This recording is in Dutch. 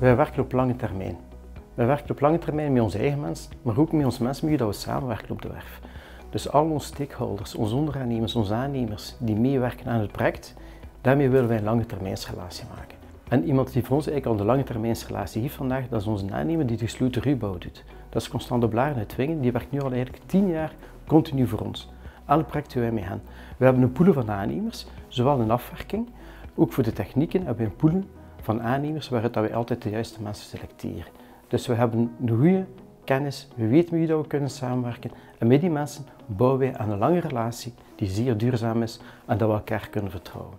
Wij werken op lange termijn. Wij werken op lange termijn met onze eigen mensen, maar ook met onze mensen wie we samenwerken op de werf. Dus al onze stakeholders, onze onderaannemers, onze aannemers die meewerken aan het project, daarmee willen wij een lange termijnsrelatie maken. En iemand die voor ons eigenlijk al de lange termijnsrelatie heeft vandaag, dat is onze aannemer die de gesloten ruwbouw doet. Dat is Constant de Blaar uit Twingen, die werkt nu al eigenlijk tien jaar continu voor ons. Alle projecten wij mee gaan. We hebben een pool van aannemers, zowel in afwerking, ook voor de technieken hebben we een pool van aannemers waaruit we altijd de juiste mensen selecteren. Dus we hebben een goede kennis, we weten met wie we kunnen samenwerken en met die mensen bouwen wij aan een lange relatie die zeer duurzaam is en dat we elkaar kunnen vertrouwen.